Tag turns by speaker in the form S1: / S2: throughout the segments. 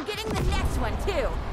S1: I'm
S2: getting the next one, too.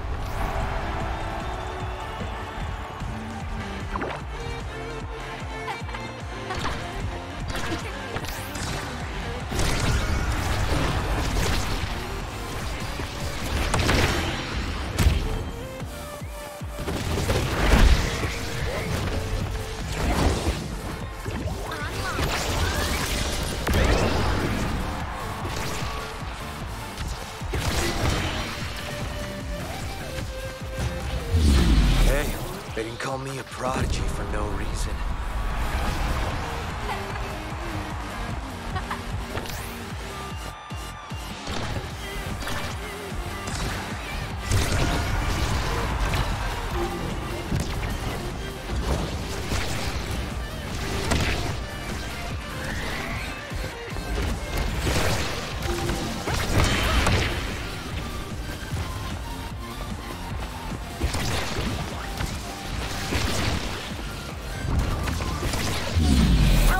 S2: Didn't call me a prodigy for no reason.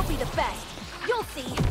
S1: Be the best. You'll see.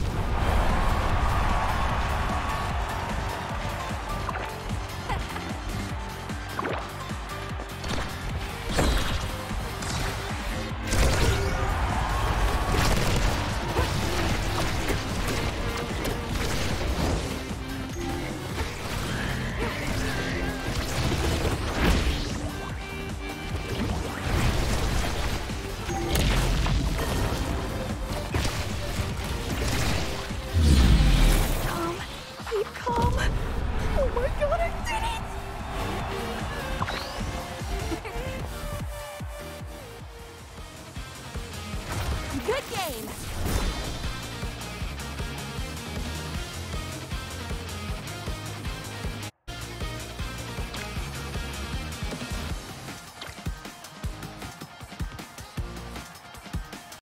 S1: Good game!